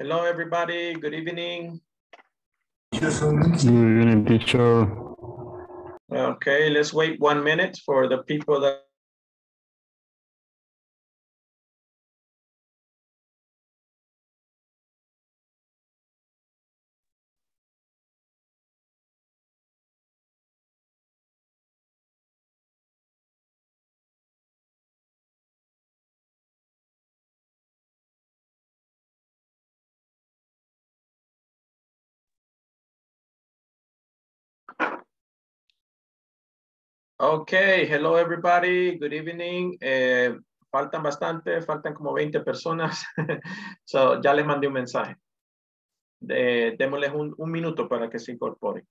Hello, everybody. Good evening. Good evening, teacher. Okay, let's wait one minute for the people that Okay, hello everybody, good evening. Eh, faltan bastante, faltan como 20 personas. so, ya les mandé un mensaje. De, un, un minuto para que se incorporen.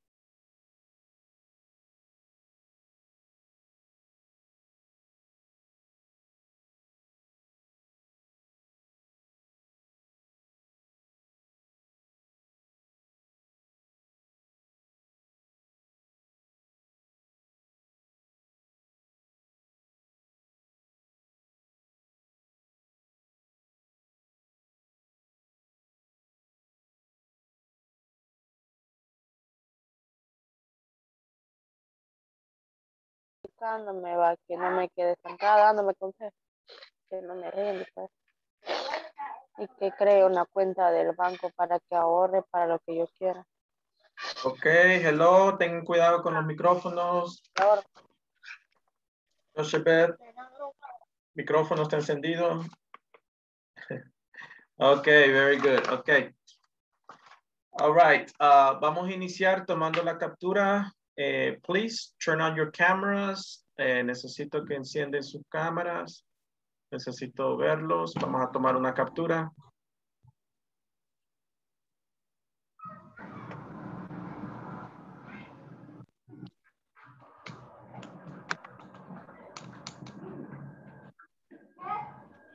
Me va, que no me quede estancada, dándome consejos, que no me rinde, pues. Y que cree una cuenta del banco para que ahorre para lo que yo quiera. Ok, hello, tengan cuidado con los micrófonos. Ahora, Joseph, micrófono está encendido. Ok, very good. Ok. All right. uh, vamos a iniciar tomando la captura. Eh, please turn on your cameras. Eh, necesito que encienden sus cámaras. Necesito verlos. Vamos a tomar una captura.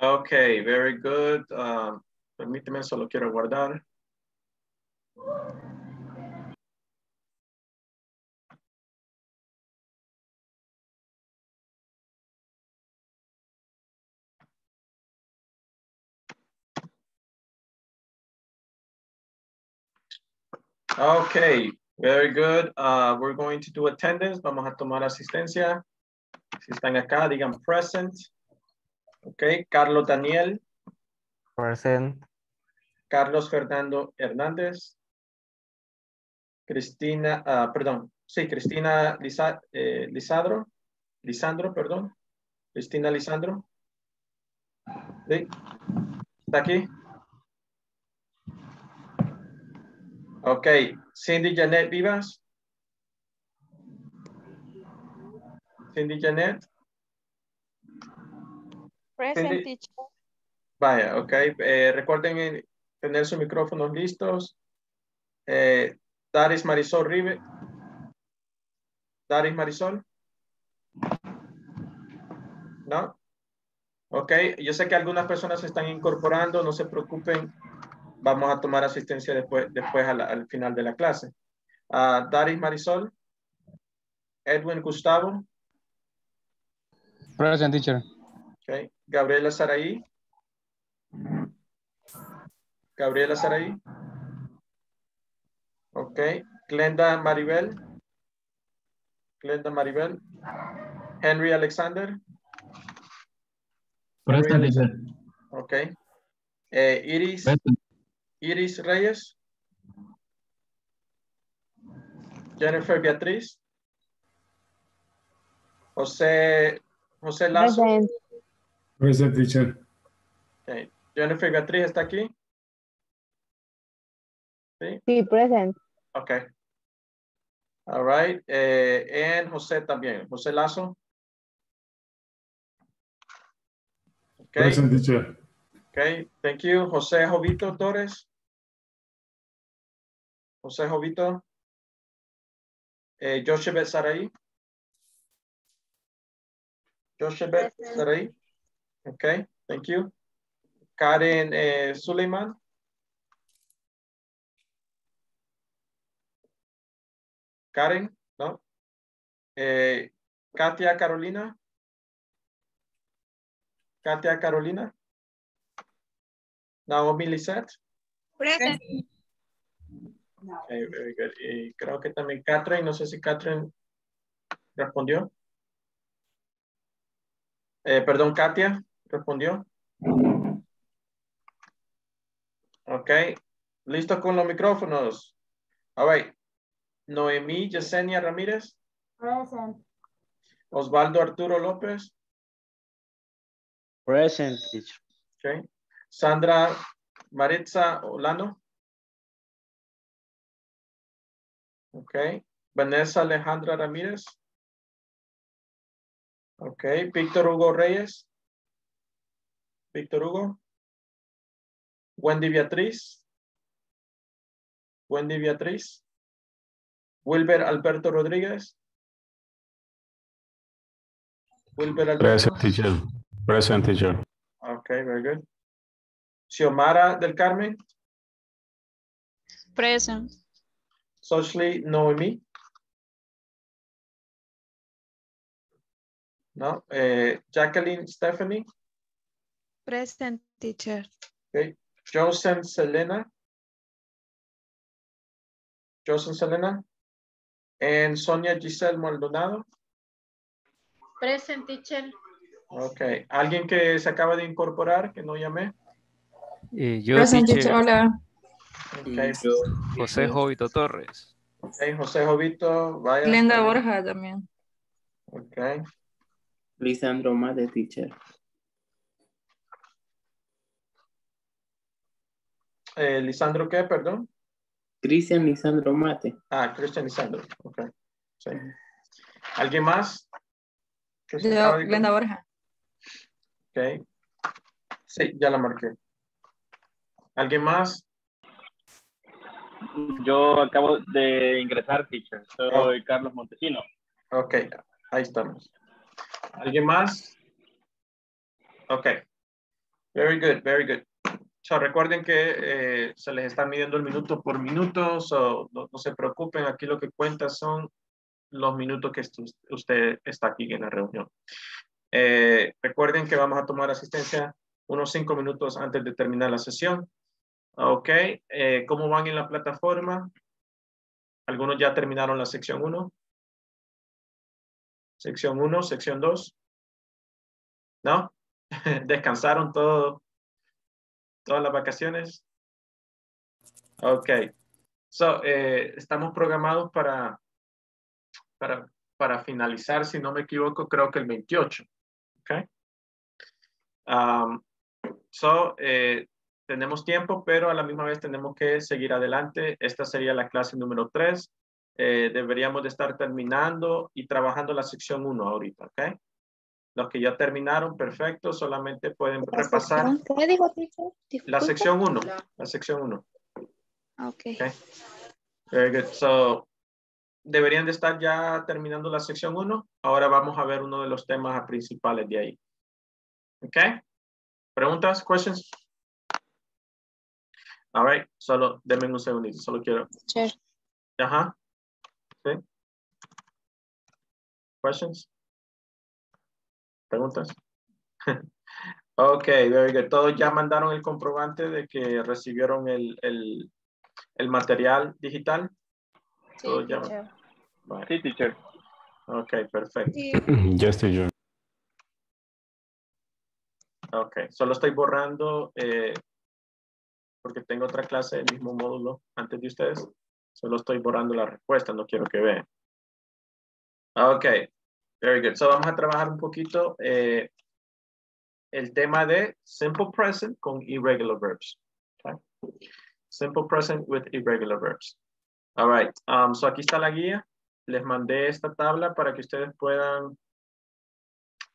Okay, very good. Um, permíteme, solo quiero guardar. Okay, very good. Uh, we're going to do attendance. Vamos a tomar asistencia. Si están acá, digan present. Okay, Carlos Daniel, Present. Carlos Fernando Hernández. Cristina, ah, perdón, sí, Cristina Lisa- eh, Lisandro, Lisandro, perdón. Cristina Lisandro. Sí. ¿Está aquí? Ok, Cindy Janet Vivas. Cindy Janet. present Cindy. teacher, Vaya, ok. Eh, recuerden tener sus micrófonos listos. Eh, Daris Marisol Rive. Daris Marisol. ¿No? Ok, yo sé que algunas personas se están incorporando, no se preocupen. Vamos a tomar asistencia después, después la- al final de la clase. Ah, Daris Marisol. Edwin Gustavo. Present teacher. Ok. Gabriela Saraí. Gabriela Saraí. Ok. Glenda Maribel. Glenda Maribel. Henry Alexander. Present, teacher. Ok. Eh, Iris. Present. Iris Reyes. Jennifer Beatriz. José, José Lazo. present, Present, teacher. Jennifer Beatriz está aquí. sí, present, Okay. All right. Eh, and José también. José Lazo. Okay. Present, teacher. Okay. Thank you. José Jovito Torres. José Jovito. Eh, Joshua Sarai. Sarai. Okay. Thank you. Karen eh, Suleiman. Karen, ¿no? Eh, Katia Carolina. Katia Carolina. Naomi Lisette. Present. Okay, very good. Y creo que también Catherine, no sé si Catherine respondió. Eh, perdón, Katia, respondió. Ok, listo con los micrófonos. All right. Noemí Yesenia Ramírez. Present. Osvaldo Arturo López. Present, teacher. Okay. Sandra Maritza Olano. Okay. Vanessa Alejandra Ramírez. Okay. Víctor Hugo Reyes. Víctor Hugo. Wendy Beatriz. Wendy Beatriz. Wilber Alberto Rodríguez. Wilber Alberto. Present teacher. Present teacher. Okay, very good. Xiomara del Carmen. Present. Socially Noemi. No. Eh, Jacqueline Stephanie. Present, teacher. Okay. Joseph Selena. Joseph Selena. And Sonia Giselle Maldonado. Present, teacher. Ok. ¿Alguien que se acaba de incorporar que no llamé? Yo, Present teacher, teacher, hola. Ok. José Jovito Torres. Ok, José Jovito, vaya. Glenda Borja también. Ok. Lisandro Mate, teacher. Eh, Lisandro, ¿qué? Perdón. Cristian Lisandro Mate. Ah, Cristian Lisandro. Ok. Sí. ¿Alguien más? Yo, Glenda Borja. Ok. Sí, ya la marqué. ¿Alguien más? Yo acabo de ingresar, teacher. Soy Carlos Montesino. Ok, ahí estamos. ¿Alguien más? Ok. Very good, very good. So, recuerden que eh, se les está midiendo el minuto por minuto, so, no, no se preocupen, aquí lo que cuenta son los minutos que usted está aquí en la reunión. Eh, recuerden que vamos a tomar asistencia unos cinco minutos antes de terminar la sesión. Ok, eh, ¿cómo van en la plataforma? Algunos ya terminaron la sección 1. Sección 1, sección 2. ¿No? ¿Descansaron todo, todas las vacaciones? Ok. So, eh, estamos programados para, para, para finalizar, si no me equivoco, creo que el 28. Ok. Um, so, eh, tenemos tiempo, pero a la misma vez tenemos que seguir adelante. Esta sería la clase número 3. Eh, deberíamos de estar terminando y trabajando la sección 1 ahorita, ¿ok? Los que ya terminaron, perfecto, solamente pueden repasar ¿Qué digo, teacher? la sección 1, la sección 1. Ok. Very good. So, deberían de estar ya terminando la sección 1. Ahora vamos a ver uno de los temas principales de ahí. ¿Ok? ¿Preguntas? ¿Questions? All right. Solo, denme un segundito. Solo quiero. Teacher. Ajá. Sí. Questions? ¿Preguntas? ok, very good. Todos ya mandaron el comprobante de que recibieron el, el, el material digital. Sí, Todos ya- teacher. Sí, teacher. Ok, perfecto. Sí. Yes, teacher. Ok, solo estoy borrando eh, porque tengo otra clase del mismo módulo antes de ustedes. Solo estoy borrando la respuesta, no quiero que vean. Ok, very good. So vamos a trabajar un poquito eh, el tema de simple present con irregular verbs. Okay? Simple present with irregular verbs. All right, um, so aquí está la guía. Les mandé esta tabla para que ustedes puedan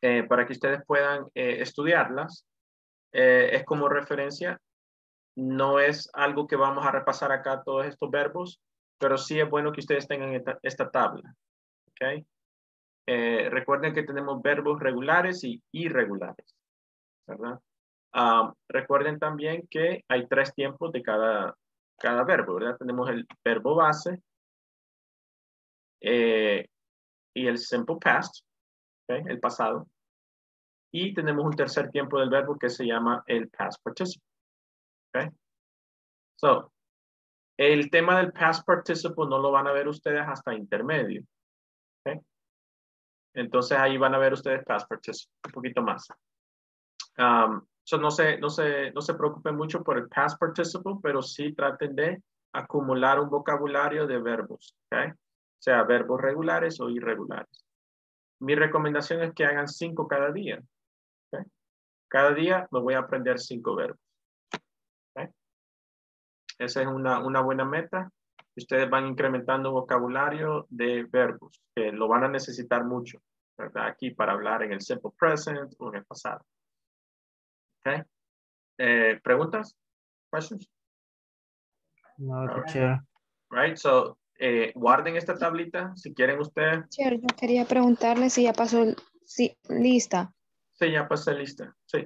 eh, para que ustedes puedan eh, estudiarlas. Eh, es como referencia. No es algo que vamos a repasar acá todos estos verbos, pero sí es bueno que ustedes tengan esta, tabla. Eh, recuerden que tenemos verbos regulares y irregulares. ¿verdad? Ah, recuerden también que hay tres tiempos de cada, cada verbo. ¿verdad? Tenemos el verbo base eh, y el simple past. el pasado. Y tenemos un tercer tiempo del verbo que se llama el past participle. ¿Ok? So, el tema del past participle no lo van a ver ustedes hasta intermedio. ¿ok? Entonces ahí van a ver ustedes past participle, un poquito más. Um, so no, se, no, se, no se preocupen mucho por el past participle, pero sí traten de acumular un vocabulario de verbos, ¿ok? O sea, verbos regulares o irregulares. Mi recomendación es que hagan cinco cada día. Cada día me voy a aprender cinco verbos. Esa es una, una buena meta. Ustedes van incrementando vocabulario de verbos, que lo van a necesitar mucho, ¿verdad? Aquí para hablar en el simple present o en el pasado. ¿Ok? Eh, ¿Preguntas? ¿Questions? No, teacher. Right, so, eh, guarden esta tablita si quieren ustedes. Teacher, yo quería preguntarle si ya pasó sí, lista. Sí, ya pasé lista, sí.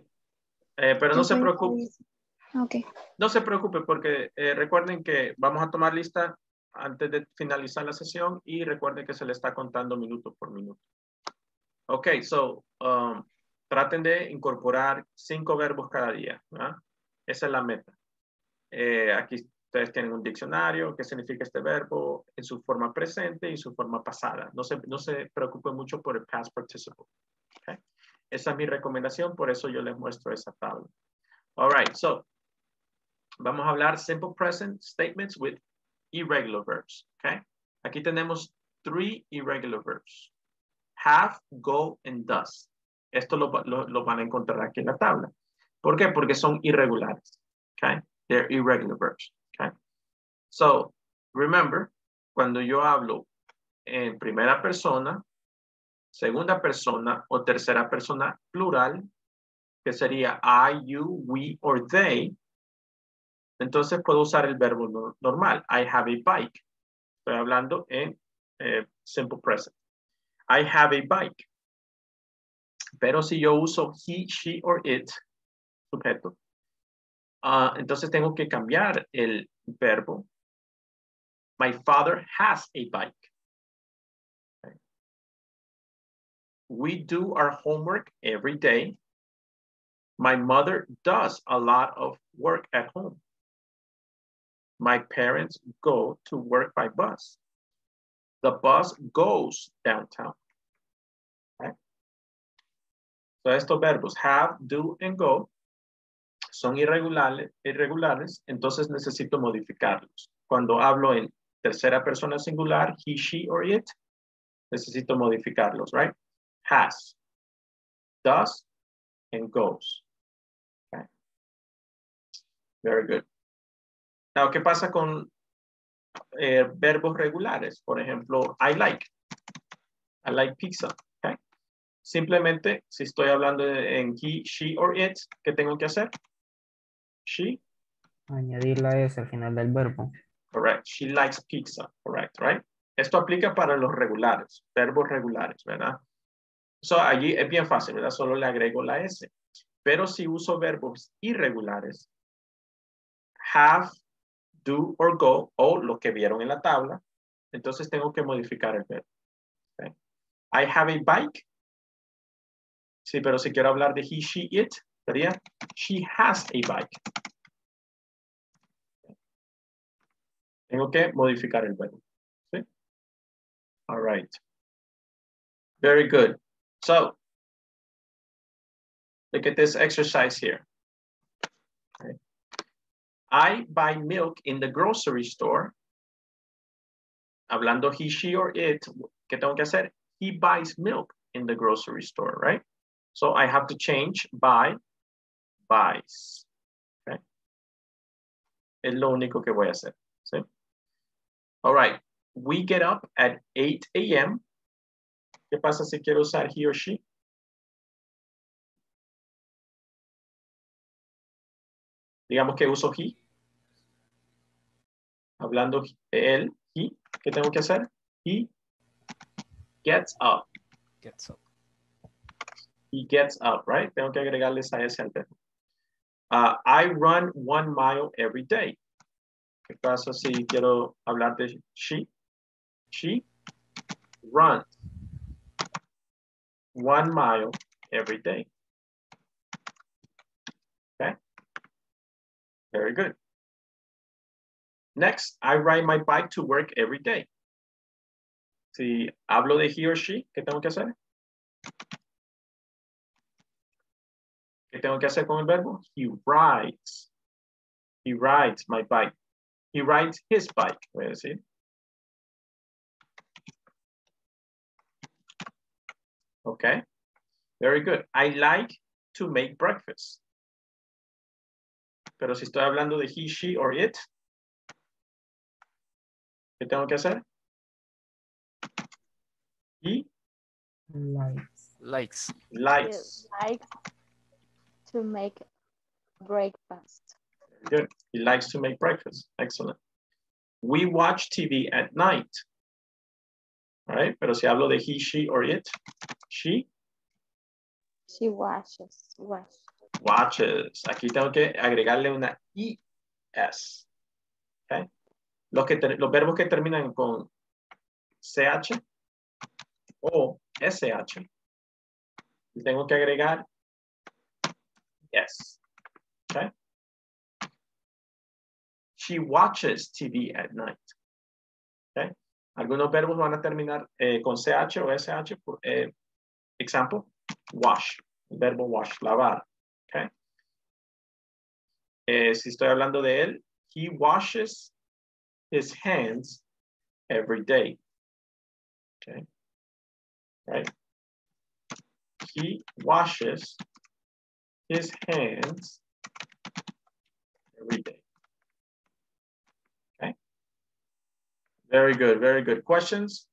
Eh, pero no se soy preocupe, Ok, no se preocupe porque eh, recuerden que vamos a tomar lista antes de finalizar la sesión y recuerden que se le está contando minuto por minuto. Ok, so, um, traten de incorporar cinco verbos cada día. Esa es la meta. Eh, aquí ustedes tienen un diccionario, qué significa este verbo en su forma presente y su forma pasada. No se, no se mucho por el past participle. ¿ok? Esa es mi recomendación, por eso yo les muestro esa tabla. All right, so vamos a hablar simple present statements with irregular verbs. Okay? Aquí tenemos three irregular verbs. Have, go, and does. Esto lo, lo- van a encontrar aquí en la tabla. ¿Por qué? Porque son irregulares. Okay? They're irregular verbs. Okay? So, remember, cuando yo hablo en primera persona, segunda persona o tercera persona plural, que sería I, you, we, or they, entonces puedo usar el verbo no- normal. I have a bike. Estoy hablando en eh, simple present. I have a bike. Pero si yo uso he, she, or it, sujeto, ah, entonces tengo que cambiar el verbo. My father has a bike. We do our homework every day. My mother does a lot of work at home. My parents go to work by bus. The bus goes downtown. Okay? So estos verbos have, do, and go son irregulares, irregulares, entonces necesito modificarlos. Cuando hablo en tercera persona singular, he, she, or it, necesito modificarlos, right? Has, does, and goes. Okay. Very good. Now, ¿qué pasa con eh, verbos regulares? Por ejemplo, I like. I like pizza. Okay. Simplemente, si estoy hablando en he, she, or it, ¿qué tengo que hacer? She, Añadir la S al final del verbo. correct. She likes pizza, correct, right? Esto aplica para los regulares, verbos regulares, ¿verdad? So, allí es bien fácil, ¿verdad? Solo le agrego la S. Pero si uso verbos irregulares, have, do or go, o lo que vieron en la tabla, entonces tengo que modificar el verbo. I have a bike. Sí, pero si quiero hablar de he, she, it, sería she has a bike. Tengo que modificar el verbo. ¿sí? All right. Very good. So, look at this exercise here. I buy milk in the grocery store. Hablando he, she, or it, ¿qué tengo que hacer? He buys milk in the grocery store, right? So I have to change buy, buys. Okay. Es lo único que voy a hacer. ¿sí? All right. We get up at 8 a.m. ¿Qué pasa si quiero usar he or she? Digamos que uso he. Hablando de él, he. ¿Qué tengo que hacer? He gets up. Gets up. He gets up, right? Tengo que agregarle esa S al verbo. Uh, I run one mile every day. ¿Qué pasa si quiero hablar de she? She runs one mile every day. Okay? Very good. Next, I ride my bike to work every day. Si hablo de he or she, ¿qué tengo que hacer? ¿Qué tengo que hacer con el verbo? He rides. He rides my bike. He rides his bike, voy a decir. Okay, very good. I like to make breakfast. Pero si estoy hablando de he, she, or it, ¿qué tengo que hacer? He Likes. Likes. likes. Like to make breakfast. Good. He likes to make breakfast. Excellent. We watch TV at night. All right, pero si hablo de he, she, or it, she She washes. Wash. watches. Aquí tengo que agregarle una es. Okay. Los, que los verbos que terminan con ch o sh, tengo que agregar yes. Okay. She watches TV at night. Okay. Algunos verbos van a terminar eh, con ch o sh. Por, eh, example, wash. El verbo wash, lavar. Okay. Eh, si estoy hablando de él, he washes his hands every day. Okay. Right. He washes his hands every day. Okay. Very good, very good. Questions?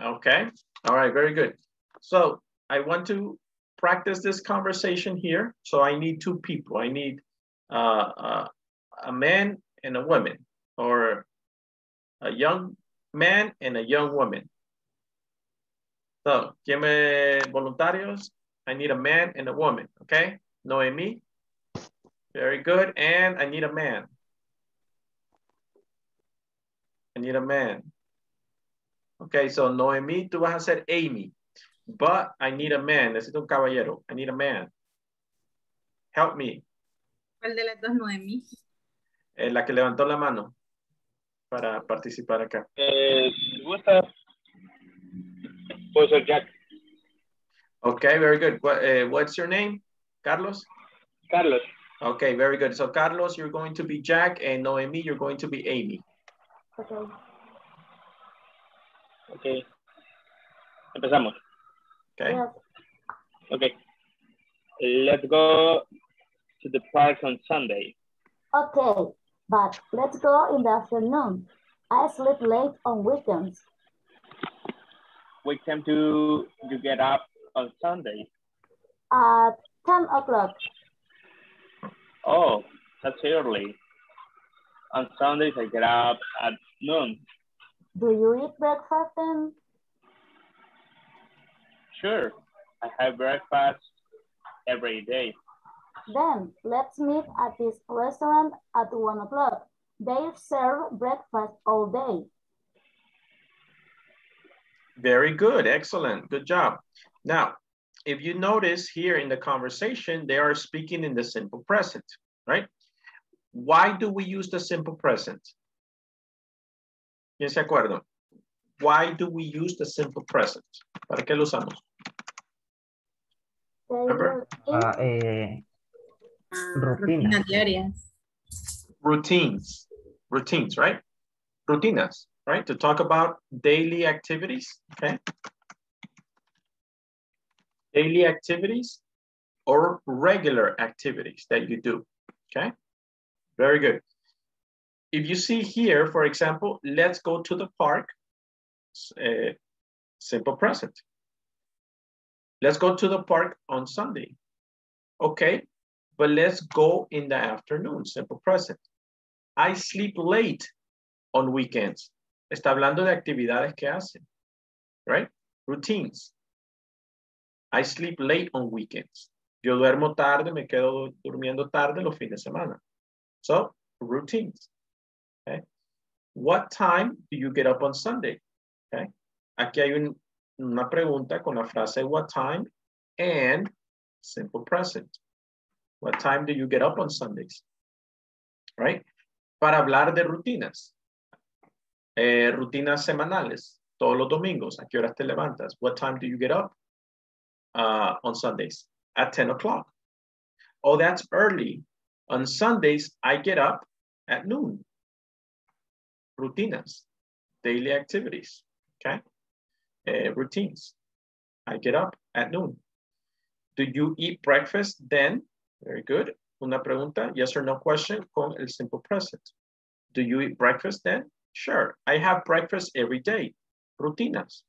Okay, all right, very good. So I want to practice this conversation here. So I need two people. I need uh, uh, a man and a woman or a young man and a young woman. So, ¿quién me voluntarios? I need a man and a woman, okay? Noemi. Very good. And I need a man. I need a man. Okay, so Noemi, tú vas a ser Amy. But I need a man. Necesito un caballero. I need a man. Help me. ¿Cuál de las dos Noemí? Eh, la que levantó la mano para participar acá. Eh, gusta, puedo ser Jack. Okay, very good. What, eh, what's your name? Carlos? Carlos. Okay, very good. So Carlos, you're going to be Jack and Noemi, you're going to be Amy. Okay. Ok. Empezamos. Okay. Yes. Okay. Let's go to the park on Sunday. Okay, but let's go in the afternoon. I sleep late on weekends. What time do you get up on Sunday? At 10 o'clock. Oh, that's early. On Sundays, I get up at noon. Do you eat breakfast then? Sure, I have breakfast every day. Then let's meet at this restaurant at 1 o'clock. They serve breakfast all day. Very good, excellent, good job. Now, if you notice here in the conversation, they are speaking in the simple present, right? Why do we use the simple present? ¿Quién se acuerda? Why do we use the simple present? ¿Para qué lo usamos? Remember? will eat Ah, eh, Rutinas rutina. Routines, routines, right? Rutinas, right? To talk about daily activities, okay? Daily activities or regular activities that you do, okay? Very good. If you see here, for example, let's go to the park, uh, simple present. Let's go to the park on Sunday. Okay, but let's go in the afternoon, simple present. I sleep late on weekends. Está hablando de actividades que hacen, right? Routines. I sleep late on weekends. Yo duermo tarde, me quedo durmiendo tarde los fines de semana. So, routines. Okay. What time do you get up on Sunday? Okay. Aquí hay un, una pregunta con la frase what time and simple present. What time do you get up on Sundays? Right? Para hablar de rutinas. Eh, rutinas semanales. Todos los domingos. ¿A qué horas te levantas? What time do you get up uh, on Sundays? At 10 o'clock. Oh, that's early. On Sundays, I get up at noon. Rutinas. Daily activities. Okay? Uh, routines. I get up at noon. Do you eat breakfast then? Very good. Una pregunta, yes or no question con el simple present. Do you eat breakfast then? Sure. I have breakfast every day. Rutinas.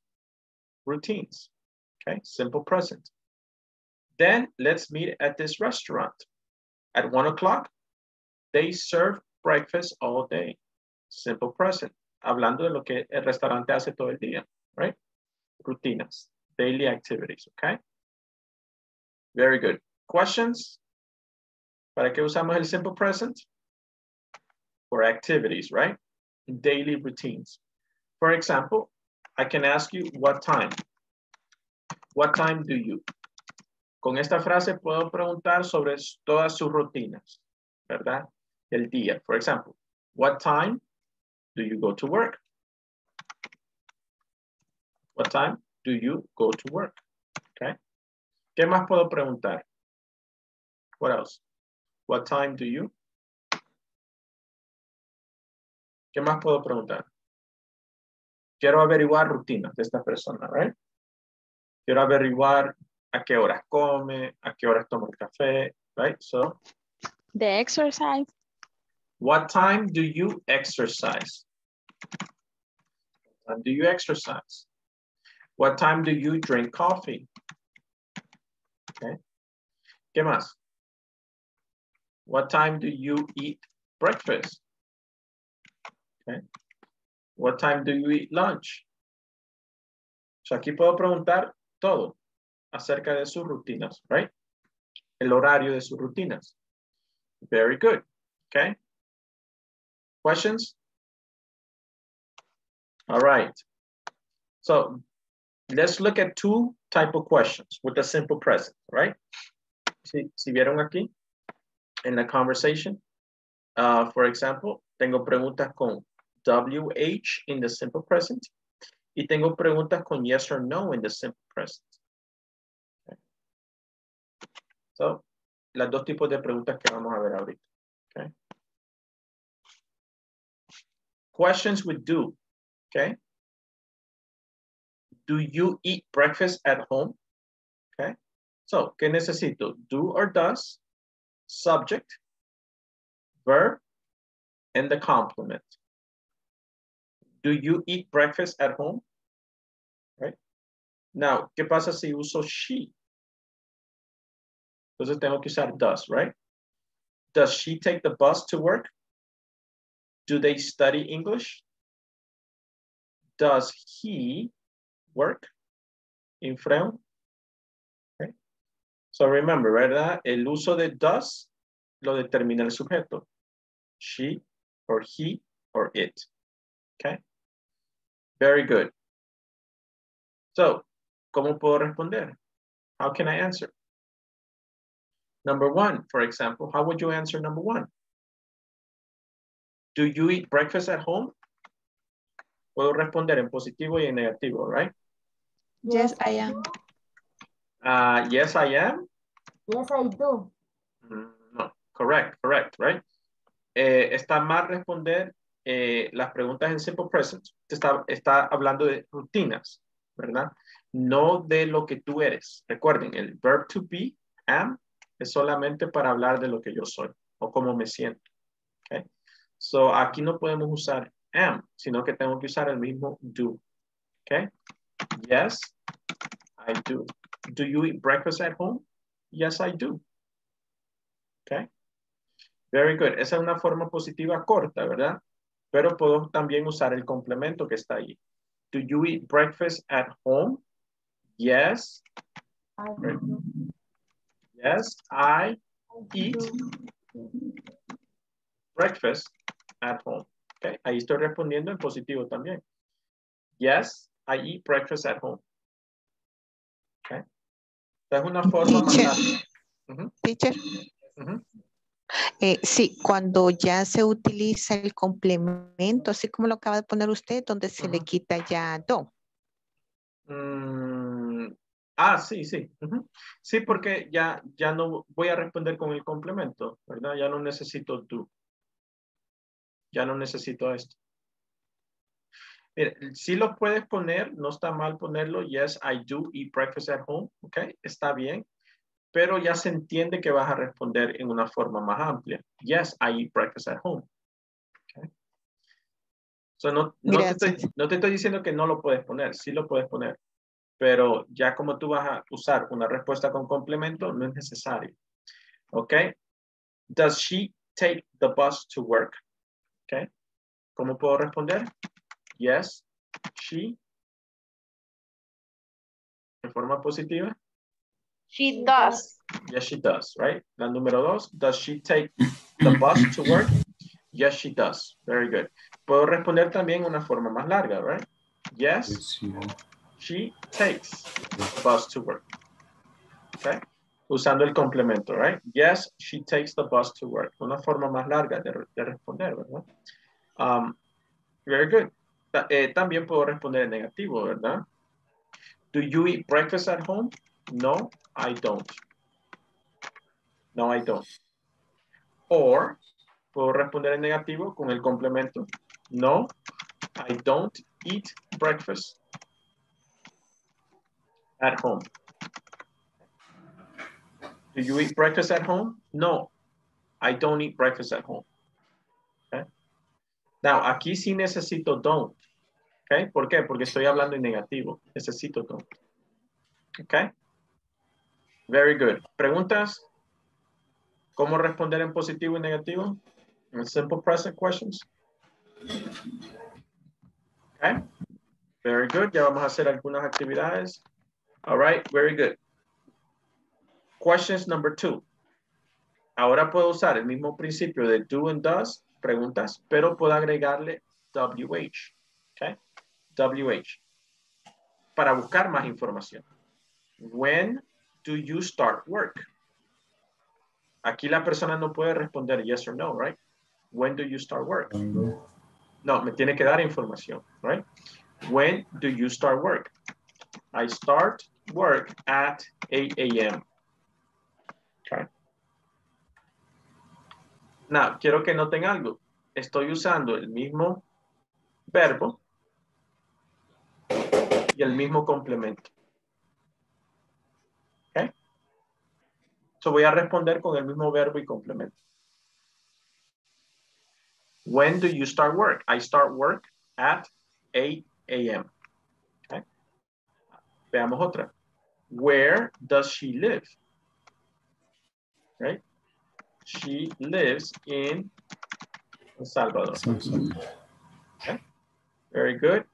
Routines. Okay, simple present. Then let's meet at this restaurant. At one o'clock, they serve breakfast all day. Simple present. Hablando de lo que el restaurante hace todo el día, right? Rutinas, daily activities, okay? Very good. Questions? ¿Para qué usamos el simple present? For activities, right? Daily routines. For example, I can ask you what time. What time do you? Con esta frase puedo preguntar sobre todas sus rutinas, ¿verdad? El día. For example, what time do you go to work? What time do you go to work? Okay. ¿Qué más puedo preguntar? What else? What time do you? ¿Qué más puedo preguntar? Quiero averiguar rutinas de esta persona, right? Quiero averiguar a qué horas come, a qué horas toma el café, right? So, The exercise. what time do you exercise? What time do you exercise? What time do you drink coffee? Okay. ¿Qué más? What time do you eat breakfast? Okay. What time do you eat lunch? So aquí puedo preguntar todo acerca de sus rutinas, right? El horario de sus rutinas. Very good. Okay. Questions? All right. So let's look at two type of questions with the simple present, right? Si, si vieron aquí in the conversation, uh, for example, tengo preguntas con WH in the simple present y tengo preguntas con yes or no in the simple present. Okay. So, las dos tipos de preguntas que vamos a ver ahorita. Okay. Questions with do. Okay. Do you eat breakfast at home? Okay. So, ¿qué necesito? Do or does, subject, verb, and the complement. Do you eat breakfast at home? Right? Now, ¿qué pasa si uso she? Entonces tengo que usar does, right? Does she take the bus to work? Do they study English? Does he work in front? Okay. So remember, ¿verdad? El uso de does lo determina el sujeto. She or he or it. Okay. Very good. So, ¿cómo puedo responder? How can I answer? Number one, for example, how would you answer number one? Do you eat breakfast at home? Puedo responder en positivo y en negativo, right? Yes, I am. Uh, yes, I am. Yes, I do. Mm, No, correct, correct, right? Eh, está mal responder eh, las preguntas en simple present. Está, está hablando de rutinas, ¿verdad? No de lo que tú eres. Recuerden, el verb to be, am, es solamente para hablar de lo que yo soy o cómo me siento. Okay? So, aquí no podemos usar am, sino que tengo que usar el mismo do. Okay? Yes, I do. Do you eat breakfast at home? Yes, I do. Okay. Very good. Esa es una forma positiva corta, ¿verdad? Pero puedo también usar el complemento que está ahí. Do you eat breakfast at home? Yes. I do. Yes, I eat breakfast at home. Okay. Ahí estoy respondiendo en positivo también. Yes, I eat breakfast at home. Okay. Esta es una forma Teacher. Ujú. Teacher. Eh, sí, cuando ya se utiliza el complemento, así como lo acaba de poner usted, donde se le quita ya do. Mm, ah, sí, sí. Sí, porque ya, ya no voy a responder con el complemento, ¿verdad? Ya no necesito do. Ya no necesito esto. Mire, si lo puedes poner, no está mal ponerlo. Yes, I do eat breakfast at home. Ok, está bien. Pero ya se entiende que vas a responder en una forma más amplia. Yes, I eat breakfast at home. Ok. So, no, no, te estoy, no te estoy diciendo que no lo puedes poner, sí lo puedes poner. Pero ya como tú vas a usar una respuesta con complemento, no es necesario. ¿Ok? Does she take the bus to work? ¿Ok? ¿Cómo puedo responder? Yes, she. En forma positiva. She does. Yes, she does, right? La número dos, does she take the bus to work? Yes, she does. Very good. Puedo responder también una forma más larga, right? Yes, she takes the bus to work. Okay? Usando el complemento, right? Yes, she takes the bus to work. Una forma más larga de, de responder, ¿verdad? Um, very good. Eh, también puedo responder en negativo, ¿verdad? Do you eat breakfast at home? No, I don't. No, I don't. Or, puedo responder en negativo con el complemento. No, I don't eat breakfast at home. Do you eat breakfast at home? No, I don't eat breakfast at home. Okay. Now, aquí sí necesito don't. Okay. ¿Por qué? Porque estoy hablando en negativo. Necesito don't. Okay. Very good. ¿Preguntas? ¿Cómo responder en positivo y negativo? Simple present questions. Okay. Very good. Ya vamos a hacer algunas actividades. All right. Very good. Questions number two. Ahora puedo usar el mismo principio de do and does, preguntas, pero puedo agregarle WH. Okay. WH. Para buscar más información. When do you start work? Aquí la persona no puede responder yes or no, right? When do you start work? No, me tiene que dar información, right? When do you start work? I start work at 8 a.m. Okay. Now, quiero que noten algo. Estoy usando el mismo verbo y el mismo complemento. Okay. So voy a responder con el mismo verbo y complemento. When do you start work? I start work at 8 a.m. Okay. Veamos otra. Where does she live? Right? She lives in El Salvador. Okay. Very good.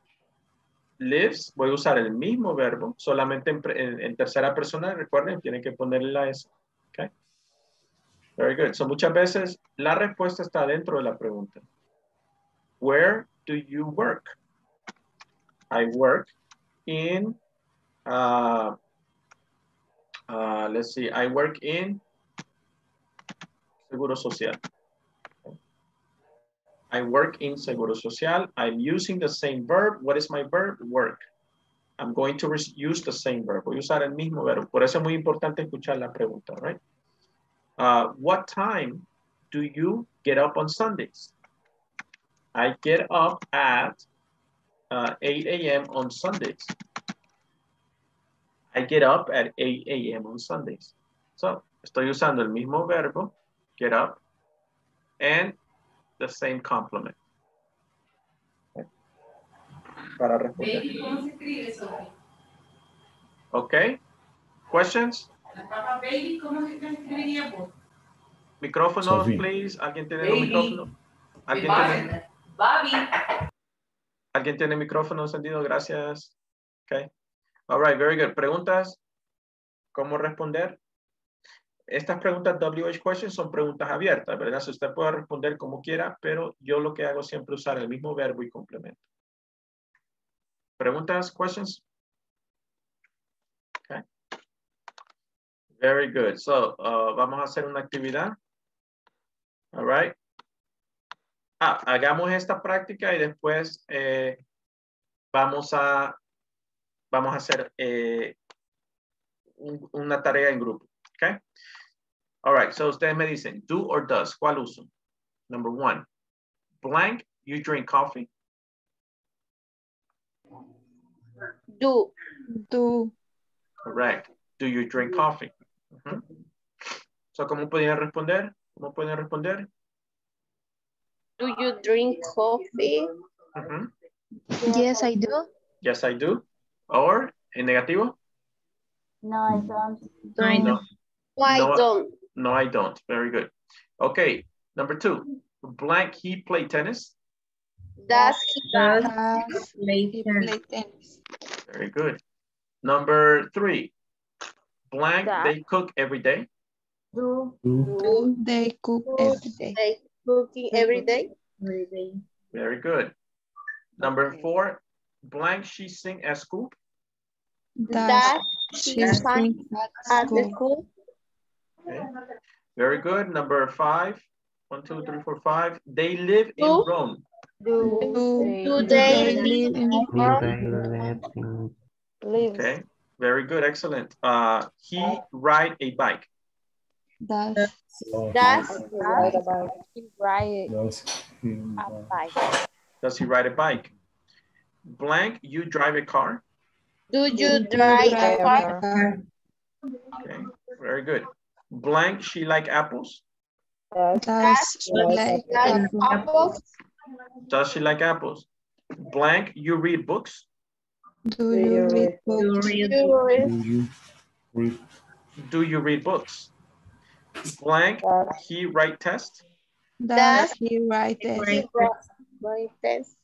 Lives, voy a usar el mismo verbo, solamente en, en- en tercera persona, recuerden, tienen que ponerle la S. Okay. Very good. So muchas veces la respuesta está dentro de la pregunta. Where do you work? I work in, uh, uh, let's see, I work in Seguro Social. I work in Seguro Social. I'm using the same verb. What is my verb? Work. I'm going to use the same verb. Voy a usar el mismo verbo. Por eso es muy importante escuchar la pregunta, right? Uh, what time do you get up on Sundays? I get up at uh, 8 a.m. on Sundays. I get up at 8 a.m. on Sundays. So, estoy usando el mismo verbo, get up, and the same complement. Okay. Para responder. Baby, ¿cómo se escribe eso? Okay. Questions? Micrófonos, Sophie. please. ¿Alguien tiene Baby. micrófonos? ¿Alguien tiene, Baby. ¿Alguien tiene micrófono encendido? Gracias. Okay. All right, very good. ¿Preguntas? ¿Cómo responder? Estas preguntas WH questions son preguntas abiertas, ¿verdad? Si usted puede responder como quiera, pero yo lo que hago es siempre usar el mismo verbo y complemento. ¿Preguntas? ¿Questions? Okay. Very good. So, uh, vamos a hacer una actividad. All right. Ah, hagamos esta práctica y después eh, vamos a vamos a hacer eh, un- una tarea en grupo. Okay. All right. So ustedes me dicen, do or does. ¿Cuál uso? Number one. Blank, you drink coffee. Do. Do. Correct. Do you drink coffee? Ujú. So, ¿cómo podrían responder? ¿Cómo pueden responder? Do you drink coffee? Ujú. Yes, I do. Yes, I do. Or, en negativo? No, I don't. No. I No, don't. No, I don't. Very good. Okay, number two. Blank, he play tennis. Does he Play tennis? Very good. Number three. Blank, That. they cook every day. Do. Do they cook every day? They cooking every day? Very good. Number four. Blank, she sing at school. Does she Does sing at the school? Okay. Very good. Number five. One, two, three, four, five. They live in Who? Rome. Do, Do, do they they live in Rome? Okay. Very good. Excellent. Uh, he ride a bike. Does Does Does Ride a bike. Ride Does he a ride- bike. Does he ride a bike? Blank, you drive a car. do you drive a drive a car? car? Okay. Very good. Blank, she like apples. Does Does she like like apples? Does she like apples? Blank, you read books. Do you read books? Do you read Do Do you read books? Blank, he write tests. Does he write it? Write test.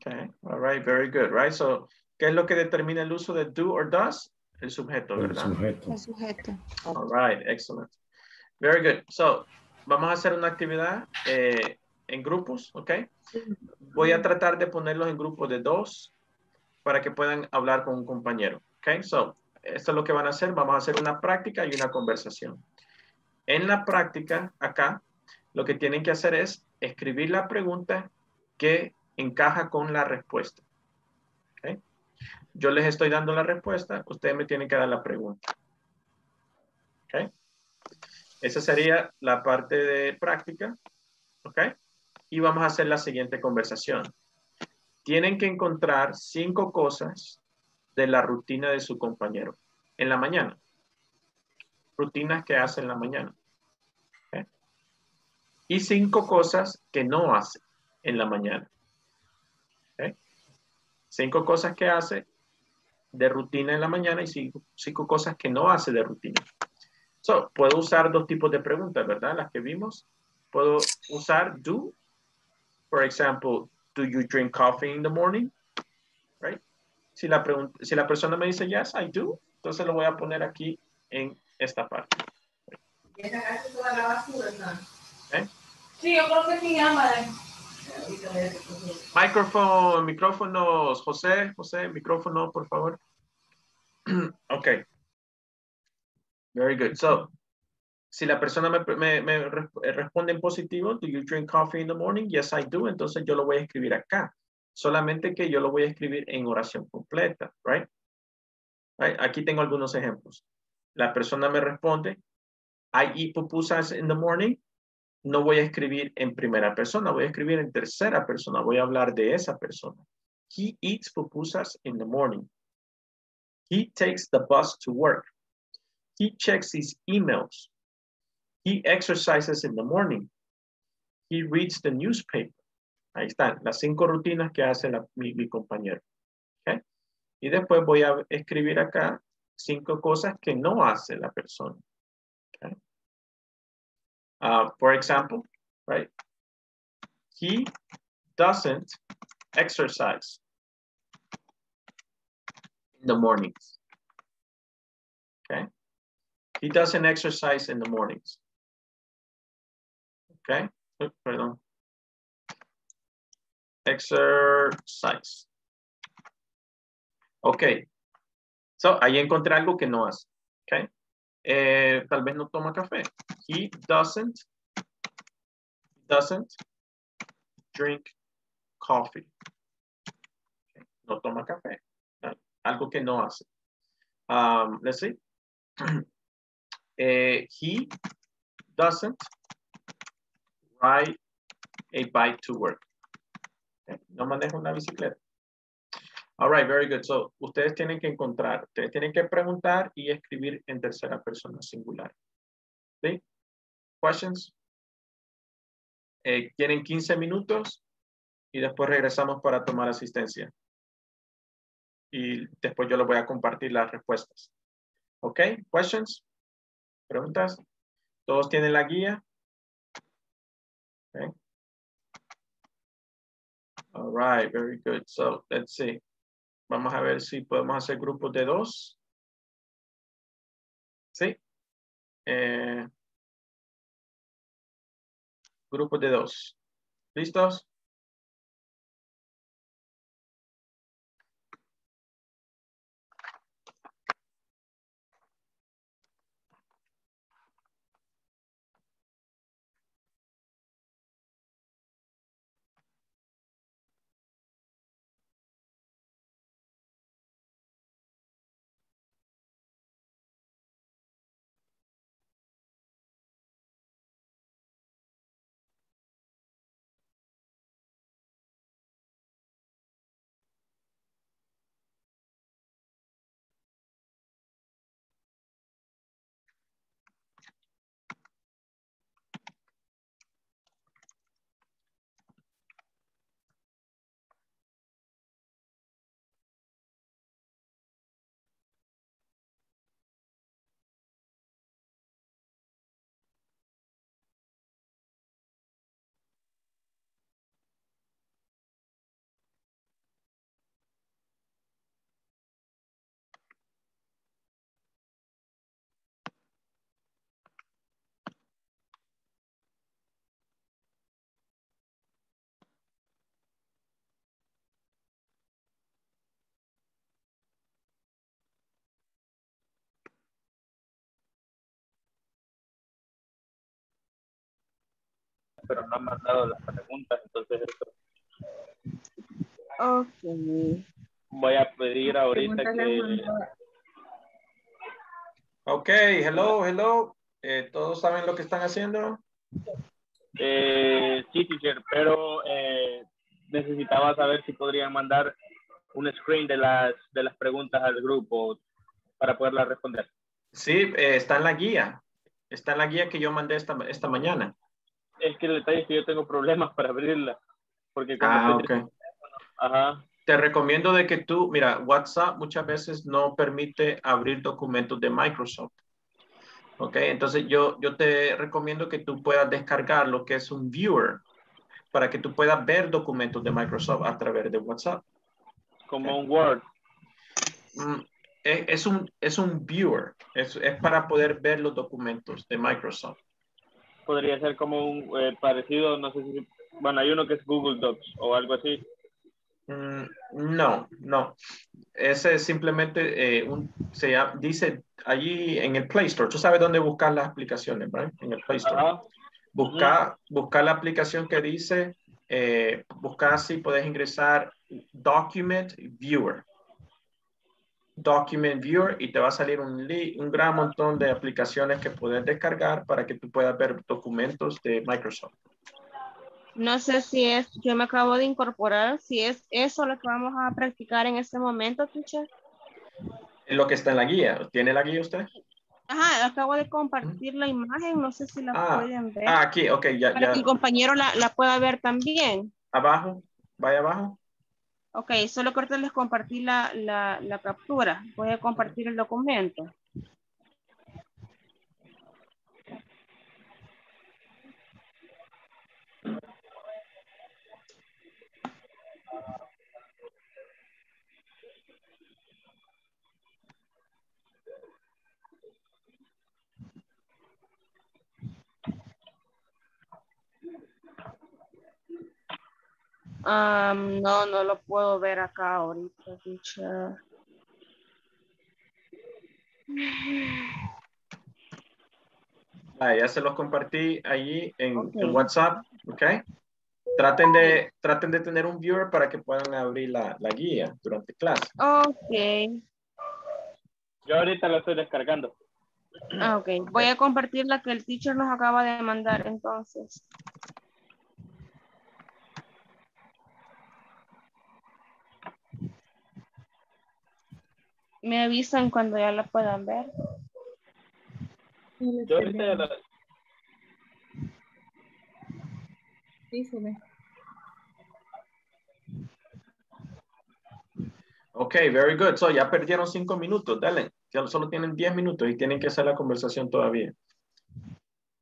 Okay. All right. Very good. Right. So, ¿qué es lo que determina el uso de do or does? El sujeto, el ¿verdad? sujeto? El sujeto. All right, excellent. Very good. So, vamos a hacer una actividad eh, en grupos, ¿ok? Voy a tratar de ponerlos en grupos de dos para que puedan hablar con un compañero, ¿ok? So, esto es lo que van a hacer. Vamos a hacer una práctica y una conversación. En la práctica, acá, lo que tienen que hacer es escribir la pregunta que encaja con la respuesta. Yo les estoy dando la respuesta, ustedes me tienen que dar la pregunta. ¿ok? Esa sería la parte de práctica, ¿ok? Y vamos a hacer la siguiente conversación. Tienen que encontrar cinco cosas de la rutina de su compañero en la mañana. Rutinas que hace en la mañana. ¿ok? Y cinco cosas que no hace en la mañana. ¿ok? Cinco cosas que hace de rutina en la mañana y cinco, cinco cosas que no hace de rutina. So, puedo usar dos tipos de preguntas, ¿verdad? Las que vimos. Puedo usar do. For example, do you drink coffee in the morning? Right? Si la, si la persona me dice yes, I do, entonces lo voy a poner aquí en esta parte. ¿ok? Sí, yo creo que sí. Micrófono, micrófonos, José, José, micrófono, por favor. ok. Very good. So, si la persona me, me- re- responde en positivo, do you drink coffee in the morning? Yes, I do. Entonces yo lo voy a escribir acá. Solamente que yo lo voy a escribir en oración completa, right? Right? Aquí tengo algunos ejemplos. La persona me responde, I eat pupusas in the morning. No voy a escribir en primera persona, voy a escribir en tercera persona. Voy a hablar de esa persona. He eats pupusas in the morning. He takes the bus to work. He checks his emails. He exercises in the morning. He reads the newspaper. Ahí están las cinco rutinas que hace mi, compañero. Y después voy a escribir acá cinco cosas que no hace la persona. Uh, for example, right? He doesn't exercise in the mornings. Okay? He doesn't exercise in the mornings. Okay? Oh, Perdón. Exercise. Ok. So, ahí encontré algo que no hace. Ok. Eh, tal vez no toma café. He doesn't, doesn't drink coffee. No toma café. Algo que no hace. Um, let's see. Eh, he doesn't ride a bike to work. No maneja una bicicleta. All right, very good. So, ustedes tienen que encontrar, ustedes tienen que preguntar y escribir en tercera persona singular. ¿Sí? Questions? Eh, tienen 15 minutos y después regresamos para tomar asistencia. Y después yo les voy a compartir las respuestas. ¿Ok? Questions? ¿Preguntas? ¿Todos tienen la guía? Ok. All right, very good. So, let's see. Vamos a ver si podemos hacer grupos de dos. Sí. Eh, grupos de dos. ¿Listos? Pero no han mandado las preguntas, entonces eso Ok. voy a pedir ahorita que. Ok, hello, hello. Eh, ¿Todos saben lo que están haciendo? eh, sí, teacher, pero eh, necesitaba saber si podrían mandar un screen de las de las preguntas al grupo para poderlas responder. Sí, eh, está en la guía. Está en la guía que yo mandé esta, esta mañana. Es que el detalle es que yo tengo problemas para abrirla, porque Ah, ok. ajá, Te recomiendo de que tú, mira, WhatsApp muchas veces no permite abrir documentos de Microsoft. Ok, entonces yo, yo te recomiendo que tú puedas descargar lo que es un viewer para que tú puedas ver documentos de Microsoft a través de WhatsApp. como un Word. Mm, Es, es un, es un viewer, es, es para poder ver los documentos de Microsoft. Podría ser como un eh, parecido, no sé si, bueno, hay uno que es Google Docs o algo así. Mm, No, no. Ese es simplemente eh, un, se llama- dice allí en el Play Store. Tú sabes dónde buscar las aplicaciones, ¿right? En el Play Store. Ajá. Busca, busca la aplicación que dice, eh, buscar si puedes ingresar Document Viewer. Document Viewer y te va a salir un, un gran montón de aplicaciones que puedes descargar para que tú puedas ver documentos de Microsoft. No sé si es, yo me acabo de incorporar, si es eso lo que vamos a practicar en este momento, teacher. Lo que está en la guía. ¿Tiene la guía usted? Ajá, acabo de compartir la imagen, no sé si la Ah, pueden ver. Ah, aquí, ok, ya, para ya. que el compañero la, la pueda ver también. Abajo, vaya abajo. Ok, solo ahorita les compartí la, la, la captura. Voy a compartir el documento. Am, no, no lo puedo ver acá ahorita, teacher. Ah, ya se los compartí allí en, en WhatsApp, ¿ok? Traten de, traten de tener un viewer para que puedan abrir la, la guía durante clase. Ok. Yo ahorita lo estoy descargando. Ah, ok. Voy a compartir la que el teacher nos acaba de mandar entonces. Me avisan cuando ya la puedan ver. Yo ahorita ya la- Sí, se ve. Ok, very good. So ya perdieron cinco minutos, dale. Ya solo tienen 10 minutos y tienen que hacer la conversación todavía.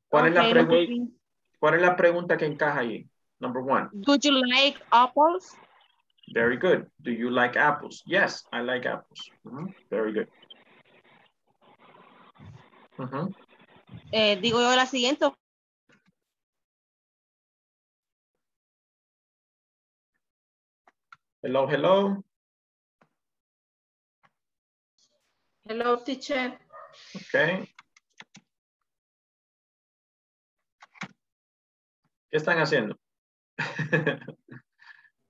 ¿Cuál, es la pregunta? ¿Cuál es la pregunta que encaja ahí? Number one. Do you like apples? Very good. Do you like apples? Yes, I like apples. Mhm, Very good. Mhm. Eh, digo yo la siguiente. Hello, hello. Hello, teacher. Okay. ¿Qué están haciendo?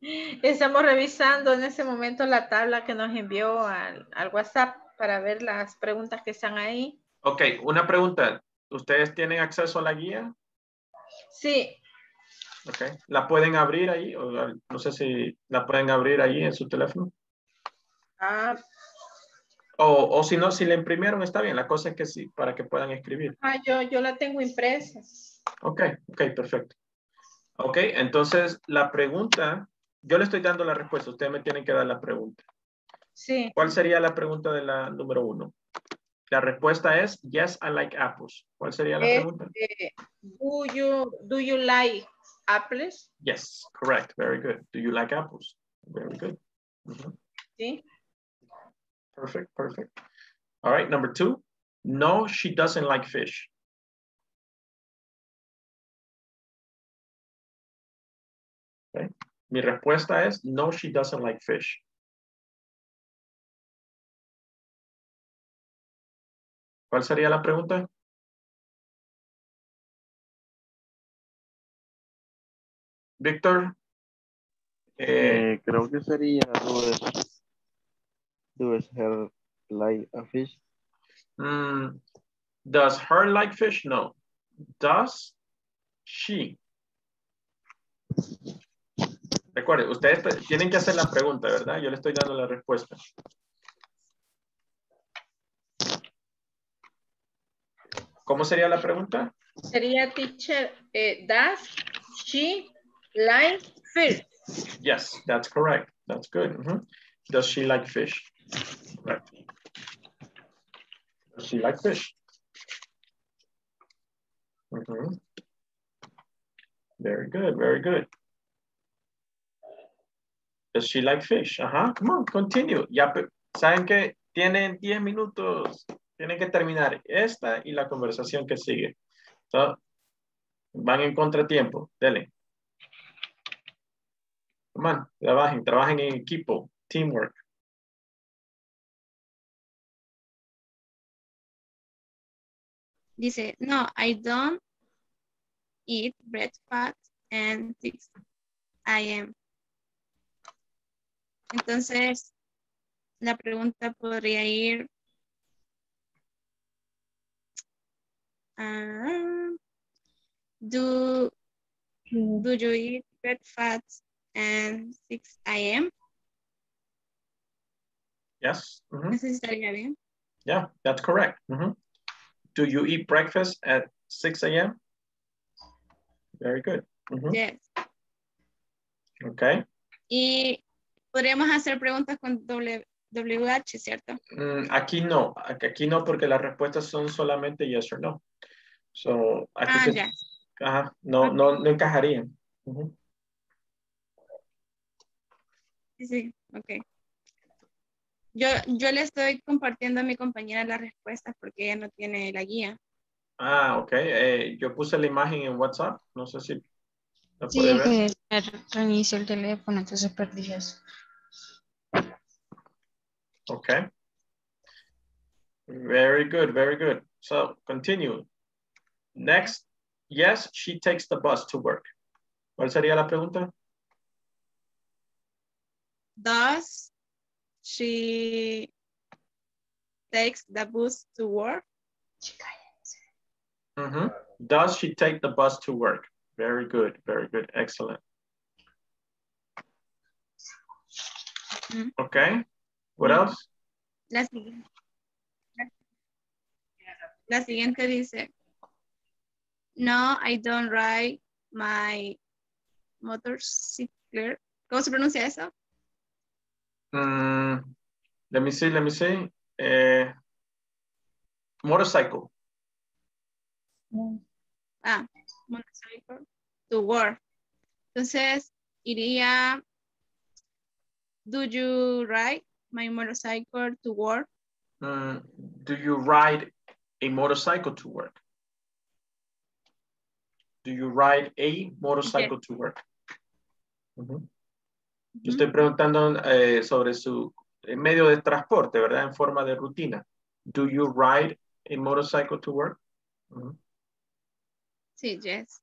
Estamos revisando en ese momento la tabla que nos envió al, al WhatsApp para ver las preguntas que están ahí. Ok, una pregunta. ¿Ustedes tienen acceso a la guía? Sí, Ok. ¿La pueden abrir ahí? O, no sé si la pueden abrir ahí en su teléfono. ah, O, o si no, si la imprimieron, está bien. La cosa es que sí, para que puedan escribir. ah, yo, yo la tengo impresa. Ok, ok, perfecto. Ok, entonces la pregunta, yo le estoy dando la respuesta, ustedes me tienen que dar la pregunta. Sí. ¿Cuál sería la pregunta de la número uno? La respuesta es, yes, I like apples. ¿Cuál sería la pregunta? eh, do you do you like apples? Yes, correct, very good. Do you like apples? Very good. Sí. Perfect, perfect. All right, number two. No, she doesn't like fish. Mi respuesta es, no, she doesn't like fish. ¿Cuál sería la pregunta? Víctor. Eh, Eh, creo que sería does, does her like a fish? Mm, does her like fish? No. Does she? Recuerde, ustedes te- tienen que hacer la pregunta, ¿verdad? Yo le estoy dando la respuesta. ¿Cómo sería la pregunta? Sería teacher, eh, does she like fish? Yes, that's correct. That's good. Does she like fish? Correct. Does she like fish? Mhm. Very good, very good. Does she like fish? Ajá, come on, continue. Ya, saben que tienen 10 minutos. Tienen que terminar esta y la conversación que sigue. Van en contratiempo. Dele. Come on, trabajen, trabajen en equipo, teamwork. Dice, no, I don't eat breakfast and 6 a.m. Entonces, la pregunta podría ir, ah, do, do you eat breakfast and 6 a.m.? Yes. Eso sí estaría bien. Yeah, that's correct. Mhm. Do you eat breakfast at 6 a.m.? Very good. Mhm. Yes. Okay. Y podríamos hacer preguntas con WH, ¿cierto? Mm, aquí no, aquí no porque las respuestas son solamente yes or no. So, aquí Ah, ya. ajá, no, no, no encajarían. Sí, sí, ok. Yo, yo le estoy compartiendo a mi compañera las respuestas porque ella no tiene la guía. Ah, ok. Eh, yo puse la imagen en WhatsApp. No sé si la Sí, puede es ver. Que me reinició el teléfono, entonces perdí eso. Okay. Very good, very good. So, continue. Next, yes, she takes the bus to work. ¿Cuál sería la pregunta? Does she takes the bus to work? Mhm. Does she take the bus to work? Very good, very good, excellent. Mm. Okay, what Mm. else? La siguiente. La siguiente dice, no, I don't ride my motorcycle. ¿Cómo se pronuncia eso? Mm, let me see, let me see. Eh, motorcycle. Ah, motorcycle to work. Entonces, iría, do you ride my motorcycle to work? Mm, do you ride a motorcycle to work? Do you ride a motorcycle to work? Ujú. Yo estoy preguntando eh, sobre su medio de transporte, ¿verdad? En forma de rutina. Do you ride a motorcycle to work? Ujú. Sí, yes.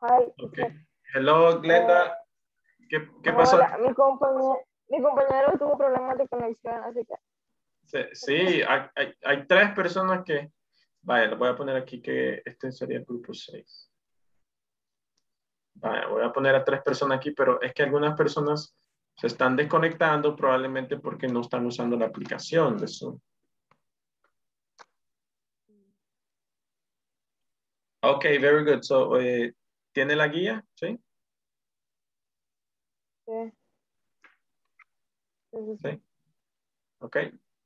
Hi. Okay. Hello, Glenda. ¿Qué, qué pasó? Hola, mi compañero, mi compañero tuvo problemas de conexión, así que Sí, sí, hay, hay- hay tres personas que... Vaya, lo voy a poner aquí que este sería el grupo 6. Vaya, voy a poner a tres personas aquí, pero es que algunas personas se están desconectando probablemente porque no están usando la aplicación de Zoom. Ok, very good. So, eh, ¿tiene la guía? Sí. Sí. Sí, sí, sí. Sí. Ok,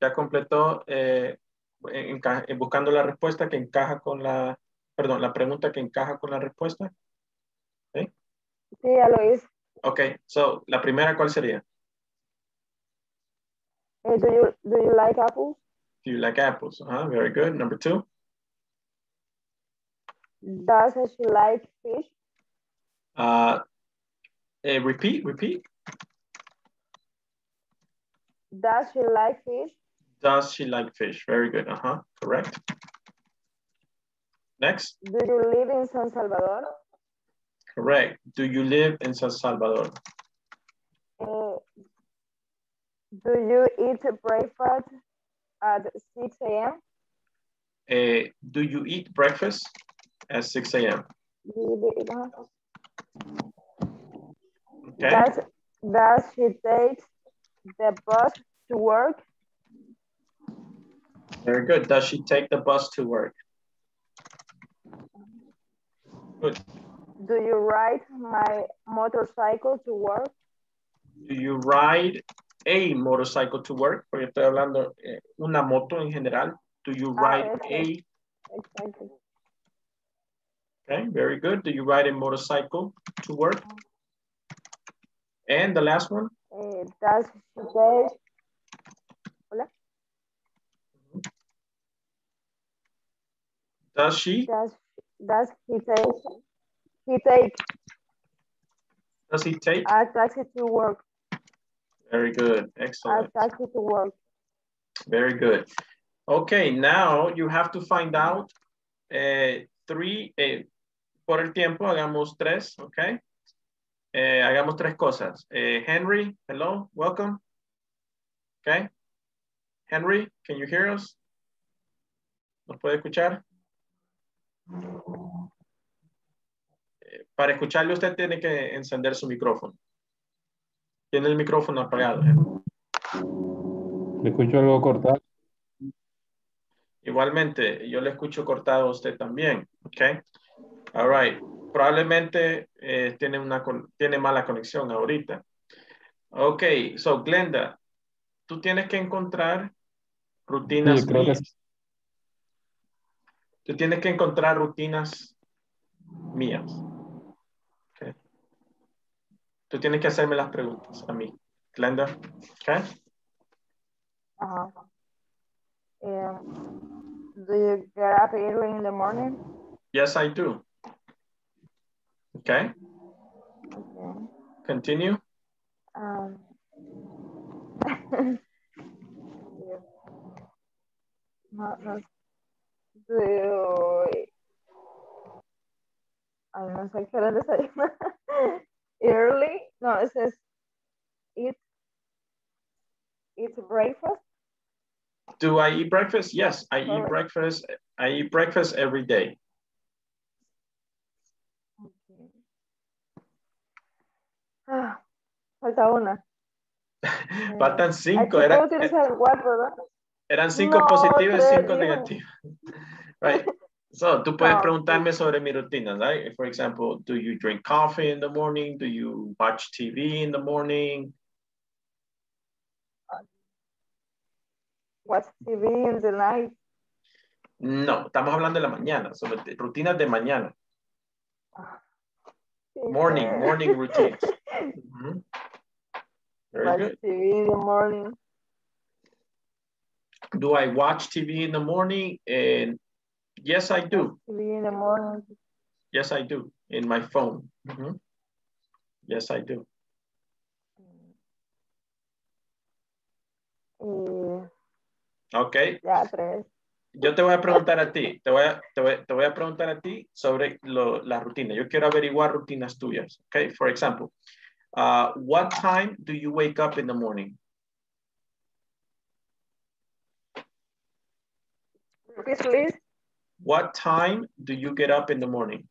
ya completó eh, enca- eh, buscando la respuesta que encaja con la, perdón, la pregunta que encaja con la respuesta. Sí, ya lo hice. Ok, so, la primera, ¿cuál sería? Eh, do, you, do you like apples? Do you like apples? Uh very good. Number two, Does she like fish? uh, eh, repeat, repeat. Does she like fish? Does she like fish? Very good. Uh-huh, correct. Next, Do you live in San Salvador? correct. Do you live in San Salvador? Eh, do you eat breakfast at 6 a.m.? Eh, do you eat breakfast at 6 a.m.? Okay. Does, does she take the bus to work? Very good. Does she take the bus to work? Good. Do you ride my motorcycle to work? Do you ride a motorcycle to work? Porque estoy hablando eh, una moto en general. Do you Ah, ride a? Exactly. Okay, very good. Do you ride a motorcycle to work? And the last one, does she take? Hola. does she? Does does he take? He take Does he take? a taxi to work. Very good. Excellent. A taxi to work. Very good. Okay, now you have to find out eh, three, eh, por el tiempo, hagamos tres, okay? Eh, hagamos tres cosas. Eh, Henry, hello, welcome. Okay. Henry, can you hear us? ¿Nos puede escuchar? Eh, para escucharle usted tiene que encender su micrófono. Tiene el micrófono apagado. Le escucho algo cortado. Igualmente, yo le escucho cortado a usted también, ¿ok? All right. Probablemente eh, tiene, una, tiene mala conexión ahorita. Ok, so Glenda, tú tienes que encontrar rutinas Sí, creo que mías. Tú tienes que encontrar rutinas mías. Ok. Tú tienes que hacerme las preguntas a mí. Glenda, ¿ok? Uh-huh. Um, do you get up early in the morning? Yes, I do. Okay, Okay. continue. Um, no, no. Do Ay, no sé qué hora desayunar. Early. No, it says eat eat breakfast. Do I eat breakfast? Yes, I eat breakfast. I eat breakfast every day. Falta una. Faltan cinco. Aquí Era- ¿verdad? eran cinco No, positivas y cinco negativas. Right. So, tú puedes No. preguntarme sobre mi rutina, right? For example, do you drink coffee in the morning? Do you watch TV in the morning? Watch TV in the night. No, estamos hablando de la mañana, sobre rutinas de mañana. Morning, Teacher. morning routines. Very Watch good. TV in the morning. Do I watch TV in the morning? And yes, I do. TV in the morning. Yes, I do. In my phone. Mhm. Yes, I do. Y Okay. ya tres. Yo te voy a preguntar a ti, te voy a, te voy, te voy a preguntar a ti sobre lo, la rutina. Yo quiero averiguar rutinas tuyas. Okay, for example, uh, what time do you wake up in the morning? Repeat, please. What time do you get up in the morning?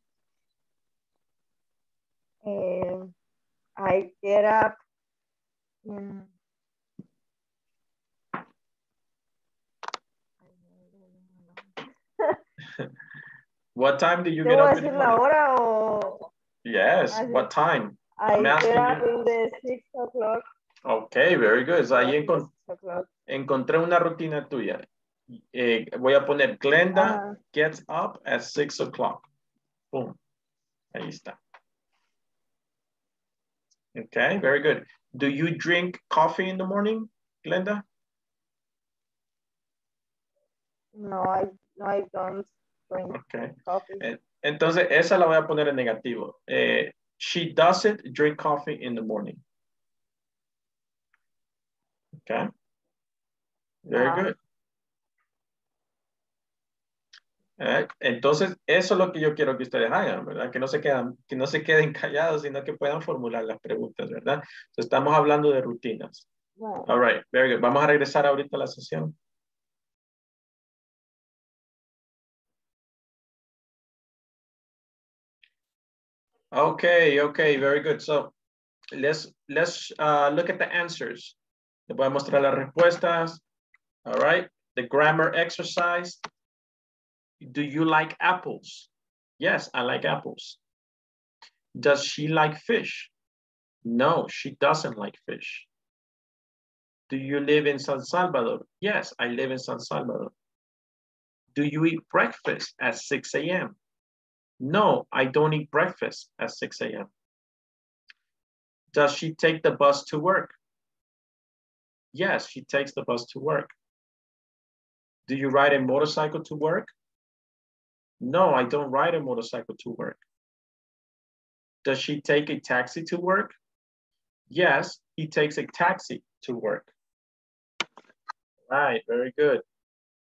Eh, I get up. in- What time do you get up in the morning? hora o Yes, what time? I I'm asking get up you. in the six o'clock? Okay, very good. So, ahí encon- Six o'clock. encontré una rutina tuya. Eh, voy a poner Glenda Ajá. gets up at six o'clock. Boom. Ahí está. Okay, very good. Do you drink coffee in the morning, Glenda? No, I, no, I don't drink Okay. coffee. Entonces, esa la voy a poner en negativo. Eh, she doesn't drink coffee in the morning. Okay. Very good. Eh, Entonces, eso es lo que yo quiero que ustedes hagan, ¿verdad? Que no se quedan, que no se queden callados, sino que puedan formular las preguntas, ¿verdad? Entonces, estamos hablando de rutinas. All right, very good. Vamos a regresar ahorita a la sesión. Okay, okay, very good. So let's let's uh, look at the answers. Les voy a mostrar las respuestas. All right, the grammar exercise. Do you like apples? Yes, I like apples. Does she like fish? No, she doesn't like fish. Do you live in San Salvador? Yes, I live in San Salvador. Do you eat breakfast at 6 a.m.? No, I don't eat breakfast at 6 a.m. Does she take the bus to work? Yes, she takes the bus to work. Do you ride a motorcycle to work? No, I don't ride a motorcycle to work. Does she take a taxi to work? Yes, he takes a taxi to work. Right, very good.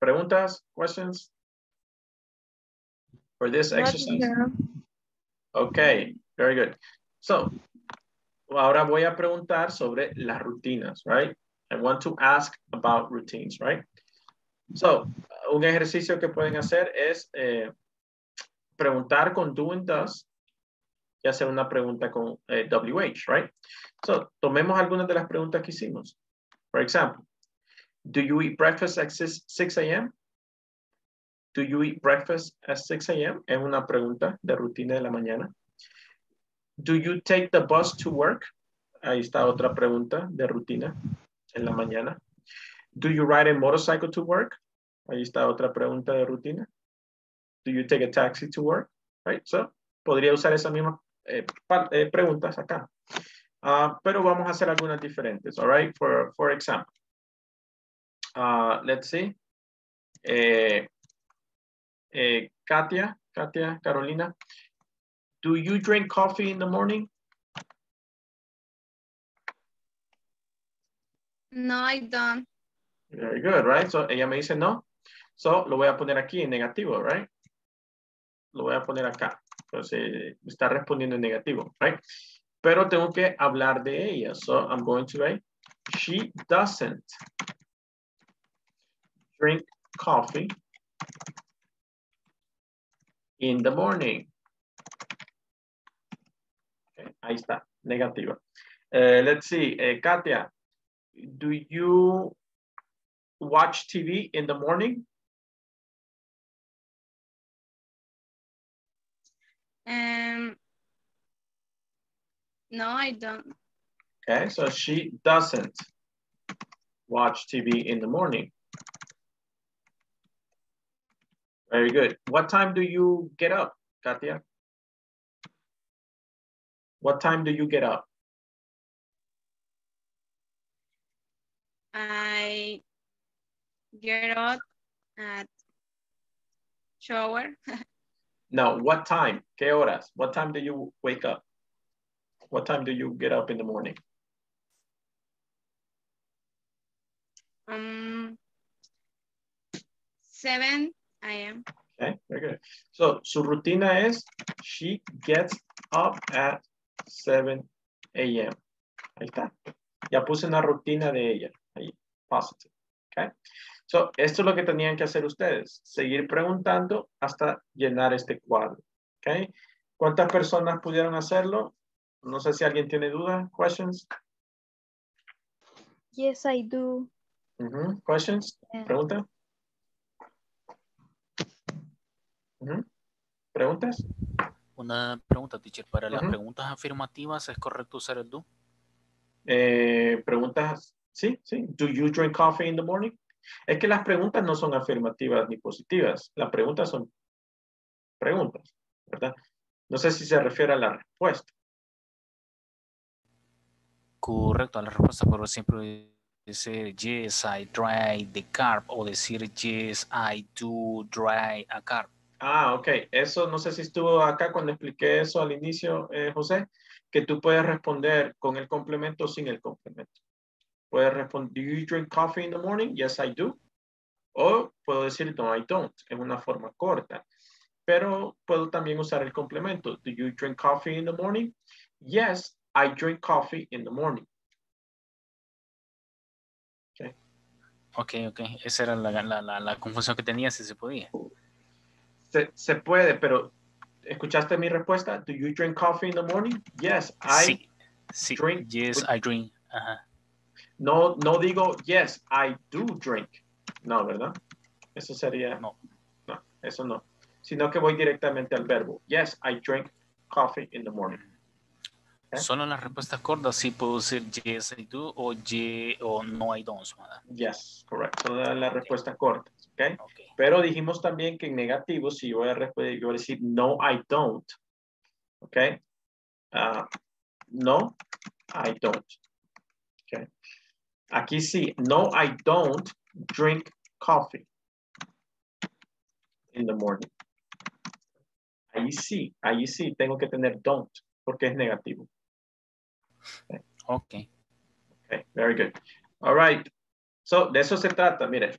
Preguntas, questions? For this exercise? Okay, very good. So, ahora voy a preguntar sobre las rutinas, right? I want to ask about routines, right? So, un ejercicio que pueden hacer es eh, preguntar con do and does y hacer una pregunta con eh, WH, right? So, tomemos algunas de las preguntas que hicimos. For example, do you eat breakfast at 6, 6 a.m.? Do you eat breakfast at 6 a.m.? Es una pregunta de rutina de la mañana. Do you take the bus to work? Ahí está otra pregunta de rutina en la mañana. Do you ride a motorcycle to work? Ahí está otra pregunta de rutina. Do you take a taxi to work? Right, so podría usar esas mismas eh, eh, preguntas acá. Ah, pero vamos a hacer algunas diferentes, all right? For, for example, uh, let's see. Eh, eh, Katia, Katia, Carolina, do you drink coffee in the morning? No, I don't. Very good, right? So ella me dice no. So, lo voy a poner aquí en negativo, right? Lo voy a poner acá. Entonces, está respondiendo en negativo, right? Pero tengo que hablar de ella. So, I'm going to write, she doesn't drink coffee in the morning. Okay, ahí está, negativa. Uh, let's see, uh, Katia, do you watch TV in the morning? Um, no, I don't. Okay, so she doesn't watch TV in the morning. Very good. What time do you get up, Katia? What time do you get up? I get up at shower. No, what time? ¿Qué horas? What time do you wake up? What time do you get up in the morning? um, 7 a.m. Okay, very good. So, su rutina es, she gets up at 7 a.m. Ahí está. Ya puse una rutina de ella. Ahí, positive. Okay. So, esto es lo que tenían que hacer ustedes. Seguir preguntando hasta llenar este cuadro. Okay. ¿Cuántas personas pudieron hacerlo? No sé si alguien tiene dudas, questions. Yes, I do. Ujú, Questions? Yeah. ¿Pregunta? ¿Preguntas? Una pregunta, teacher. Para las preguntas afirmativas, ¿es correcto usar el do? Eh, preguntas, sí, sí. Do you drink coffee in the morning? Es que las preguntas no son afirmativas ni positivas. Las preguntas son preguntas, ¿verdad? No sé si se refiere a la respuesta. Correcto, a la respuesta, pero siempre decir yes, I drive the car o decir yes, I do drive a car. Ah, ok. Eso no sé si estuvo acá cuando expliqué eso al inicio, eh, José, que tú puedes responder con el complemento o sin el complemento. Puedes responder, do you drink coffee in the morning? Yes, I do. O puedo decir, no, I don't. Es una forma corta. Pero puedo también usar el complemento. Do you drink coffee in the morning? Yes, I drink coffee in the morning. Ok, ok. Esa era la, la, la, la confusión que tenía, si se podía. Se, se puede, pero ¿escuchaste mi respuesta? Do you drink coffee in the morning? Yes, I Sí, sí. drink. Yes, I drink. Ajá. No, no digo, yes, I do drink. No, ¿verdad? Eso sería. No. No, eso no. Sino que voy directamente al verbo. Yes, I drink coffee in the morning. ¿Eh? Solo en las respuestas cortas sí puedo decir yes, I do o, ye, o no, I don't. ¿verdad? Yes, correcto. Son las respuestas Pero dijimos también que en negativo, si yo voy a responder, yo voy a decir no, I don't. ¿Ok? Ah, no, I don't. ¿Ok? Aquí sí, no, I don't drink coffee in the morning. Ahí sí, ahí sí tengo que tener don't, porque es negativo. Ok. Okay, very good. All right. So, de eso se trata, mire.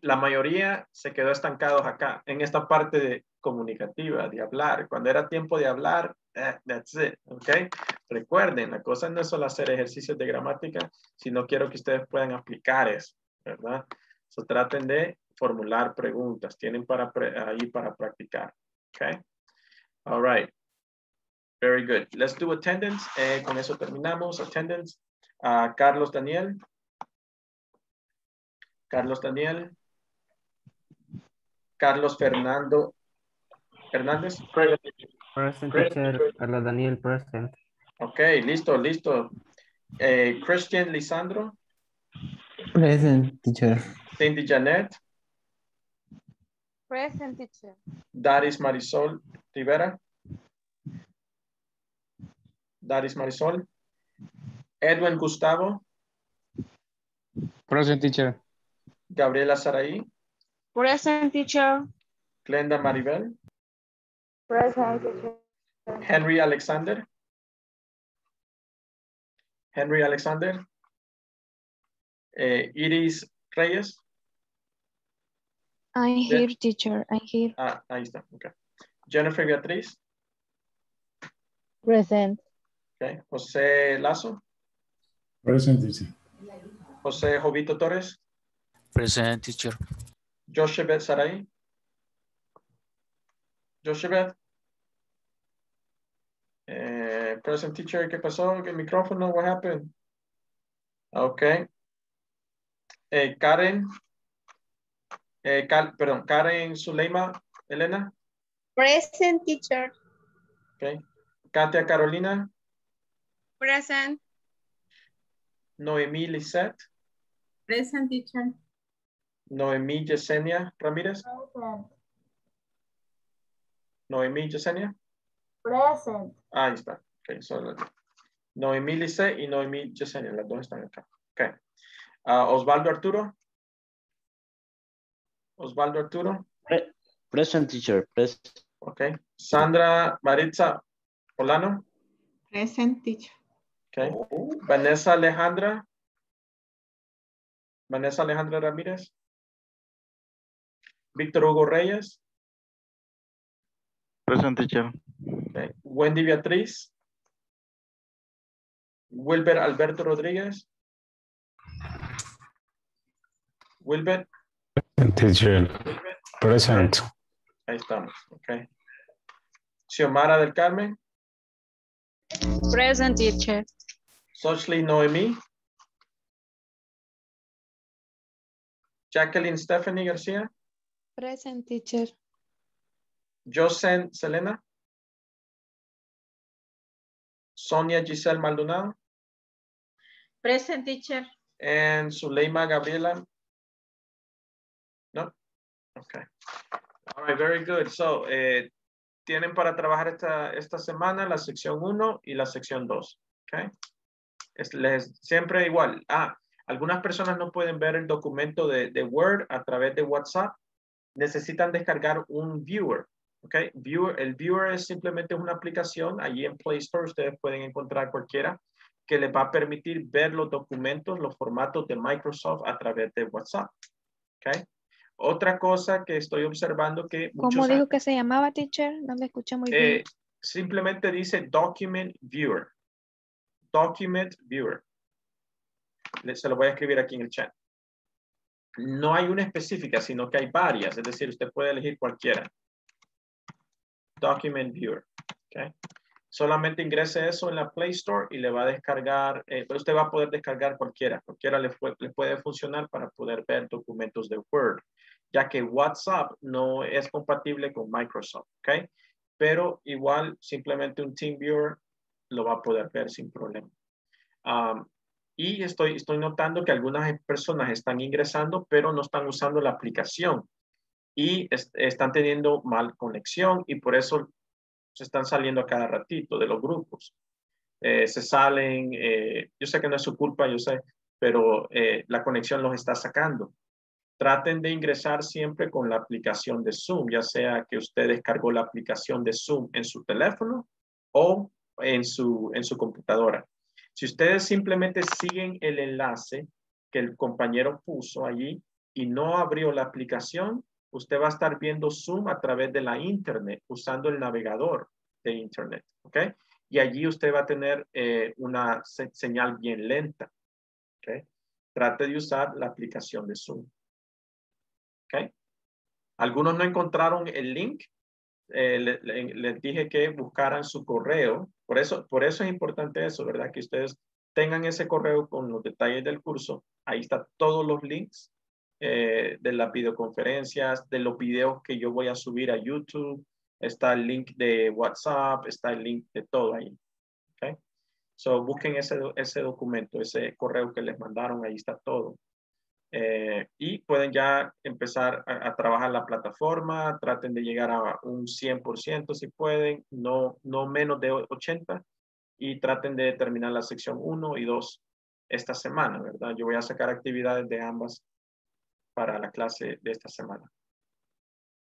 La mayoría se quedó estancados acá, en esta parte comunicativa, de hablar. Cuando era tiempo de hablar, eh, that's it, ¿ok? Recuerden, la cosa no es solo hacer ejercicios de gramática, sino quiero que ustedes puedan aplicar eso, ¿verdad? So, traten de formular preguntas, tienen para ahí para practicar, ¿ok? All right. Very good. Let's do attendance. Eh, con eso terminamos. Attendance. Ah, Carlos Daniel. Carlos Daniel. Carlos Fernando Hernández. Present teacher, Carlos Daniel present. Ok, listo, listo. Eh, Christian Lisandro. Present teacher. Cindy Janet. Present teacher. Daris Marisol Rivera. Daris Marisol. Edwin Gustavo. Present teacher. Gabriela Saraí. Present teacher. Glenda Maribel. Present teacher. Henry Alexander. Henry Alexander. Eh, Iris Reyes. I'm Yeah. here, teacher. I'm here. Ah, ahí está. Okay. Jennifer Beatriz. Present. Okay. José Lazo. Present teacher. José Jovito Torres. Present teacher. Joshebet Saray. Joshebet. Eh, present teacher, ¿qué pasó? ¿El micrófono? What happened? Okay. Eh, Karen. Eh, Cal- perdón, Karen Zuleima. Elena. Present teacher. Okay. Katia Carolina. Present. Noemí Lisette. Present teacher. Noemí Yesenia Ramírez. Present. Noemí Yesenia. Present. Ah, ahí está. Ok, solo Noemí Lice y Noemí Yesenia, las dos están acá. Ok. Ah, Osvaldo Arturo. Osvaldo Arturo. Present teacher. Present. Ok. Sandra Maritza Polano. Present teacher. Ok. Vanessa Alejandra. Vanessa Alejandra Ramírez. Víctor Hugo Reyes. Present teacher. Wendy Beatriz. Wilber Alberto Rodríguez. Wilber. Teacher. Present. Ahí estamos. Ok. Xiomara del Carmen. Present teacher. Sochly Noemí. Jacqueline Stephanie García. Present, teacher. Josen Selena. Sonia Giselle Maldonado. Present teacher. And Zuleima Gabriela. No? Okay. All right, very good. So, eh, tienen para trabajar esta, esta semana la sección 1 y la sección 2. Okay. Es, les, siempre igual. Ah, algunas personas no pueden ver el documento de, de Word a través de WhatsApp. Necesitan descargar un viewer. Okay. Viewer, el viewer es simplemente una aplicación. Allí en Play Store ustedes pueden encontrar cualquiera que les va a permitir ver los documentos, los formatos de Microsoft a través de WhatsApp. Okay. Otra cosa que estoy observando que ¿Cómo dijo que se llamaba, teacher? No me escuché muy eh, bien. simplemente dice Document Viewer. Document Viewer. Le- Se lo voy a escribir aquí en el chat. No hay una específica, sino que hay varias. Es decir, usted puede elegir cualquiera. Document Viewer. Okay. Solamente ingrese eso en la Play Store y le va a descargar, eh, pero usted va a poder descargar cualquiera. Cualquiera le, le puede funcionar para poder ver documentos de Word, ya que WhatsApp no es compatible con Microsoft. ¿ok? Pero igual simplemente un TeamViewer lo va a poder ver sin problema. Um, y estoy, estoy notando que algunas personas están ingresando, pero no están usando la aplicación y es- están teniendo mal conexión y por eso se están saliendo a cada ratito de los grupos. Eh, se salen, eh, yo sé que no es su culpa, yo sé, pero eh, la conexión los está sacando. Traten de ingresar siempre con la aplicación de Zoom, ya sea que usted descargó la aplicación de Zoom en su teléfono o en su, en su computadora. Si ustedes simplemente siguen el enlace que el compañero puso allí y no abrió la aplicación, usted va a estar viendo Zoom a través de la internet, usando el navegador de internet, ¿ok? Y allí usted va a tener eh, una se- señal bien lenta. Trate de usar la aplicación de Zoom, ¿ok? Algunos no encontraron el link, eh, le- le- les dije que buscaran su correo, por eso, por eso es importante eso, ¿verdad? Que ustedes tengan ese correo con los detalles del curso, ahí están todos los links eh, de las videoconferencias, de los videos que yo voy a subir a YouTube, está el link de WhatsApp, está el link de todo ahí. ¿ok? So busquen ese, ese documento, ese correo que les mandaron, ahí está todo. Eh, y pueden ya empezar a, a trabajar la plataforma, traten de llegar a un 100% si pueden, no, no menos de 80 y traten de terminar la sección 1 y 2 esta semana, ¿verdad? Yo voy a sacar actividades de ambas para la clase de esta semana.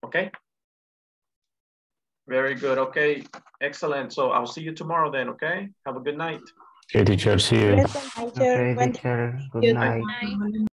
¿Ok? Very good. Okay. Excellent. So I'll see you tomorrow then. Okay. Have a good night. Okay, teacher, see you. Okay, teacher. Good Good night. night.